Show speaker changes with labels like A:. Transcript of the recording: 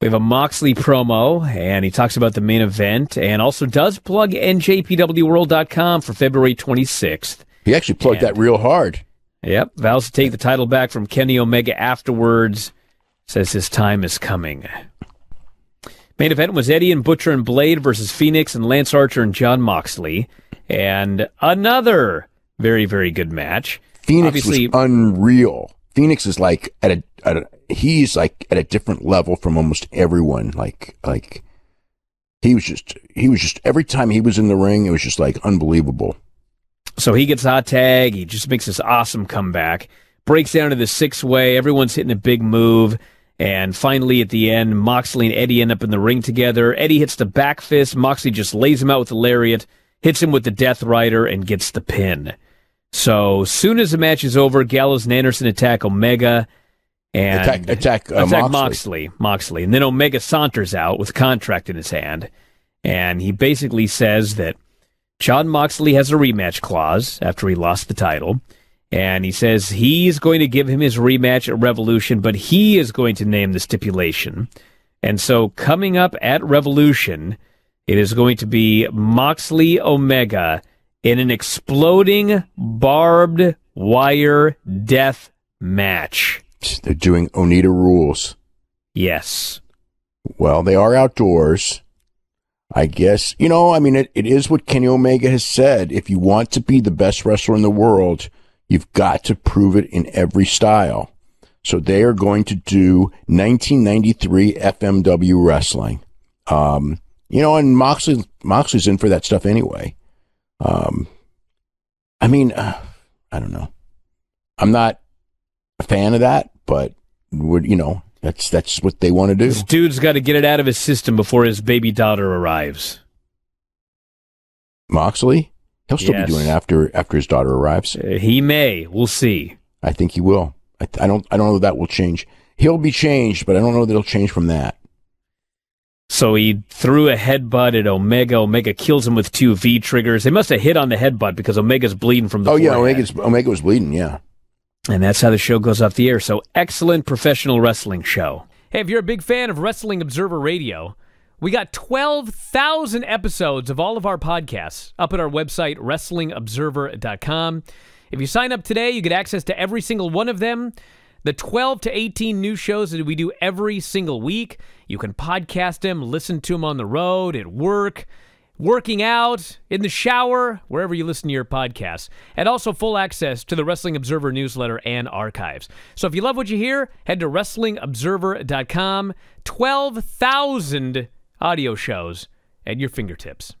A: We have a Moxley promo, and he talks about the main event and also does plug NJPWWorld.com for February 26th.
B: He actually plugged and, that real hard.
A: Yep. Vows to take the title back from Kenny Omega afterwards. Says his time is coming. Main event was Eddie and Butcher and Blade versus Fenix and Lance Archer and Jon Moxley. And another very, very good match.
B: Fenix Obviously, was unreal. Fenix is like at a, at a he's like at a different level from almost everyone. Like like he was just he was just every time he was in the ring, it was just like unbelievable.
A: So he gets hot tag. He just makes this awesome comeback. Breaks down to the six way. Everyone's hitting a big move. And finally, at the end, Moxley and Eddie end up in the ring together. Eddie hits the back fist. Moxley just lays him out with the lariat, hits him with the Death Rider, and gets the pin. So soon as the match is over, Gallows and Anderson attack Omega and
B: attack attack, uh,
A: attack
B: Moxley.
A: Moxley. Moxley, and then Omega saunters out with contract in his hand, and he basically says that Jon Moxley has a rematch clause after he lost the title. And he says he's going to give him his rematch at Revolution, but he is going to name the stipulation. And so coming up at Revolution, it is going to be Moxley Omega in an exploding barbed wire death match.
B: They're doing Onita rules.
A: Yes.
B: Well, they are outdoors. I guess, you know, I mean, it, it is what Kenny Omega has said. If you want to be the best wrestler in the world, you've got to prove it in every style. So they are going to do 1993 FMW wrestling. Um, you know, and Moxley, Moxley's in for that stuff anyway. Um, I mean, uh, I don't know. I'm not fan of that, but would, you know, that's that's what they want to do.
A: This dude's got to get it out of his system before his baby daughter arrives.
B: Moxley, he'll still yes. be doing it after after his daughter arrives.
A: Uh, he may. We'll see.
B: I think he will. I, I don't. I don't know that, that will change. He'll be changed, but I don't know that he'll change from that.
A: So he threw a headbutt at Omega. Omega kills him with two V triggers. They must have hit on the headbutt because Omega's bleeding from the.
B: Oh
A: forehead.
B: yeah, Omega's Omega was bleeding. Yeah.
A: And that's how the show goes off the air. So, excellent professional wrestling show. Hey, if you're a big fan of Wrestling Observer Radio, we got 12,000 episodes of all of our podcasts up at our website, WrestlingObserver.com. If you sign up today, you get access to every single one of them. The 12 to 18 new shows that we do every single week. You can podcast them, listen to them on the road, at work working out, in the shower, wherever you listen to your podcasts, and also full access to the Wrestling Observer newsletter and archives. So if you love what you hear, head to WrestlingObserver.com. 12,000 audio shows at your fingertips.